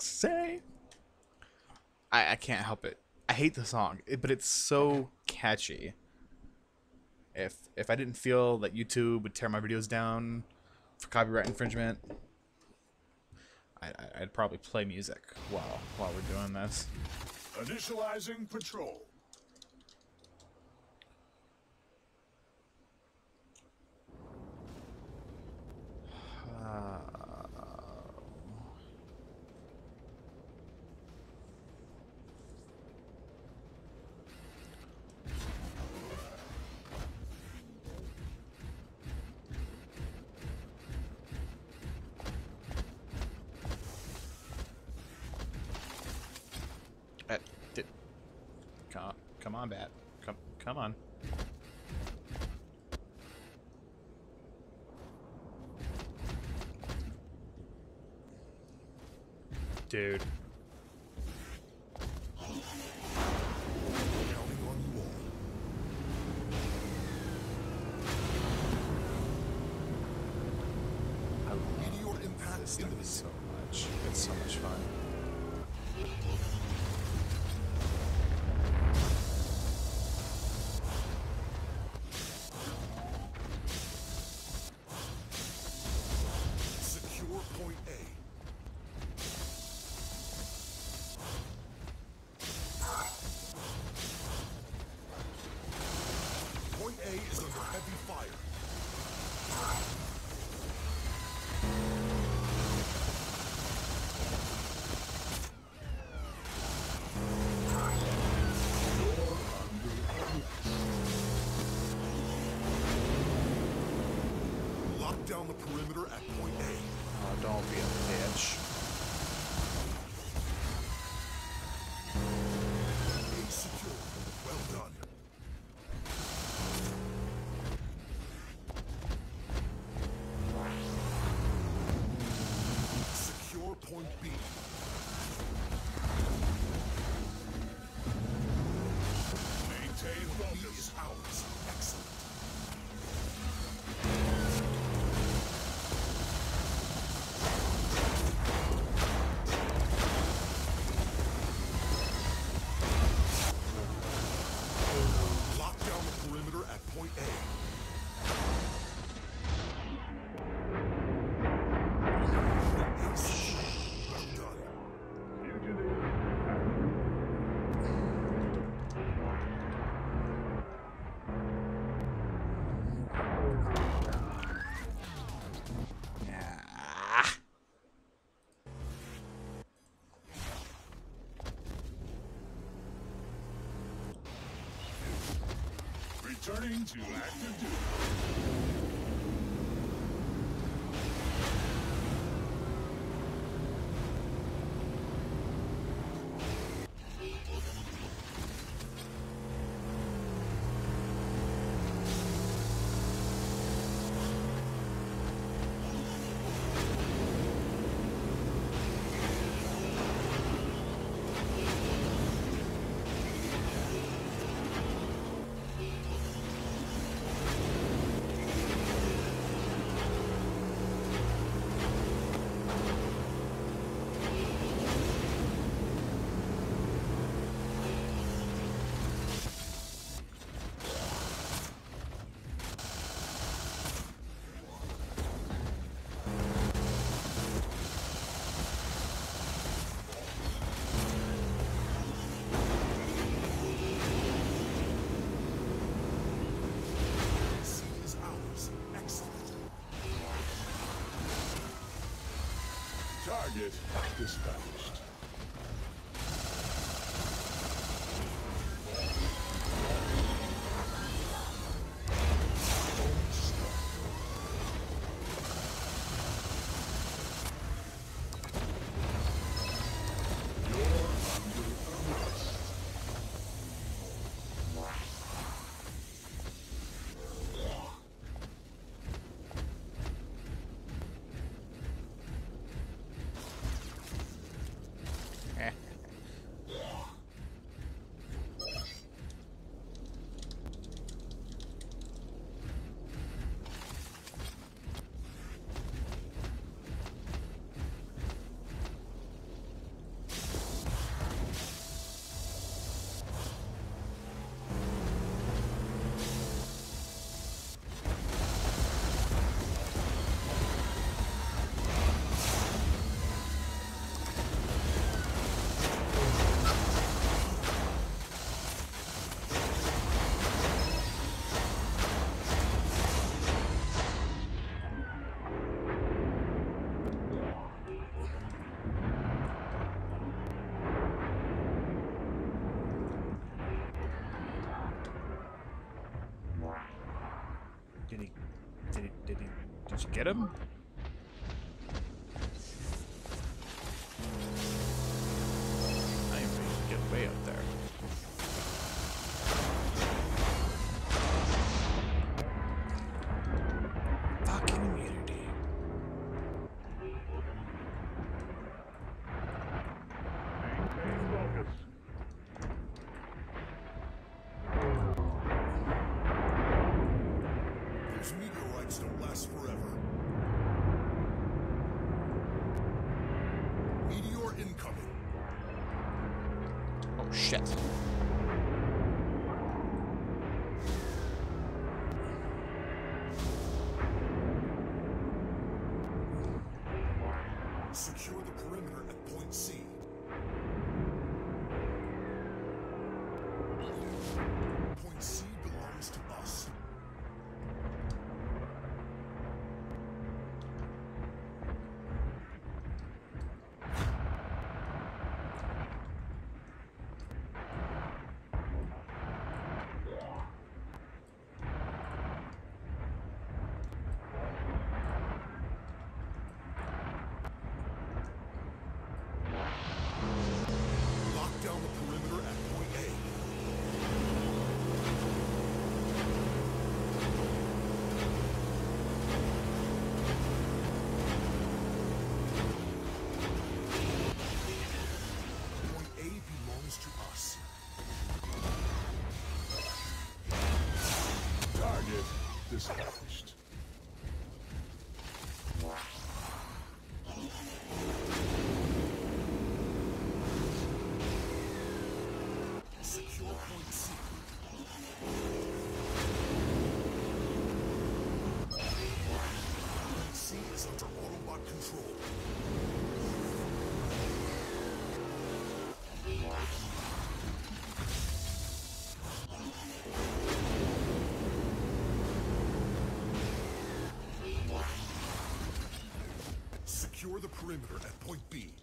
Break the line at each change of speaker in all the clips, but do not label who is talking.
Say. I, I can't help it. I hate the song, it, but it's so catchy. If if I didn't feel that YouTube would tear my videos down for copyright infringement, I, I- I'd probably play music while while we're doing this.
Initializing patrol.
Uh, di- come, come on, bat. Come, come on. Dude.
Counting on you all.
I love
Meteor impact
this
into
thing
the
so much. It's so much fun.
Down the perimeter at point A.
Oh, don't be a bitch.
Returning to active duty. Target dispatched.
Him? I am ready to get way up there. Fucking immunity.
Those meteorites don't last forever.
Shit.
Belongs to us.
Target dispatched.
Secure the perimeter at point B.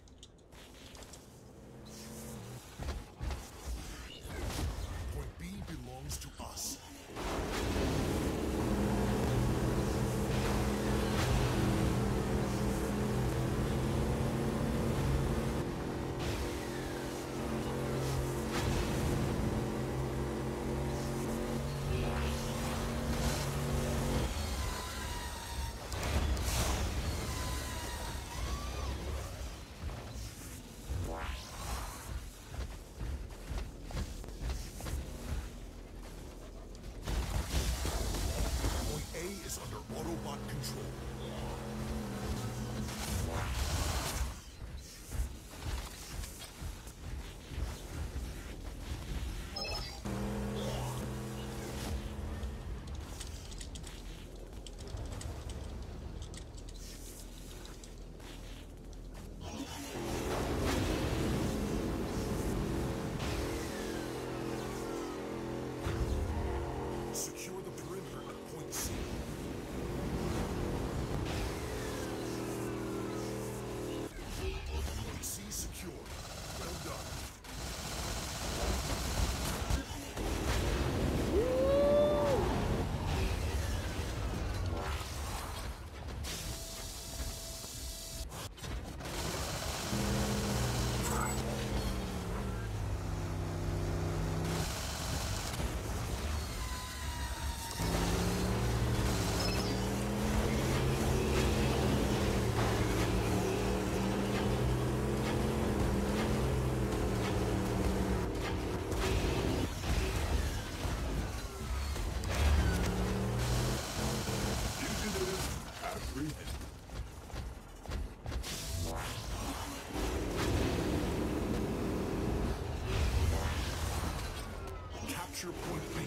Capture point B.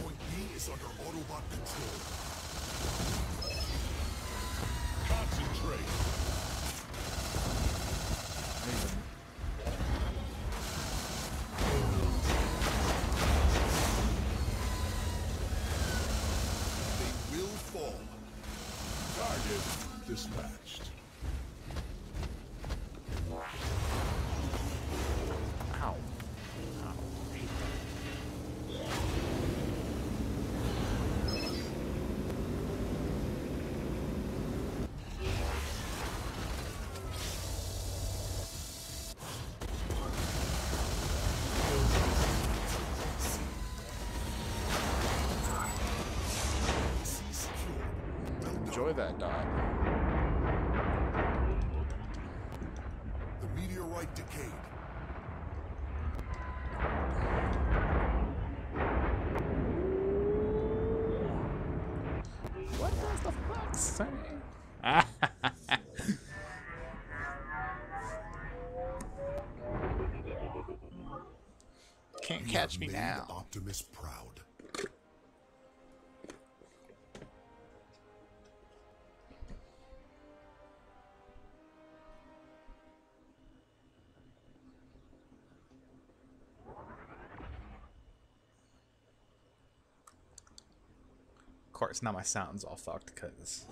Point B is under Autobot control.
Concentrate.
They.
Say? Can't catch me now.
Optimus proud.
Course, now my sound's all fucked because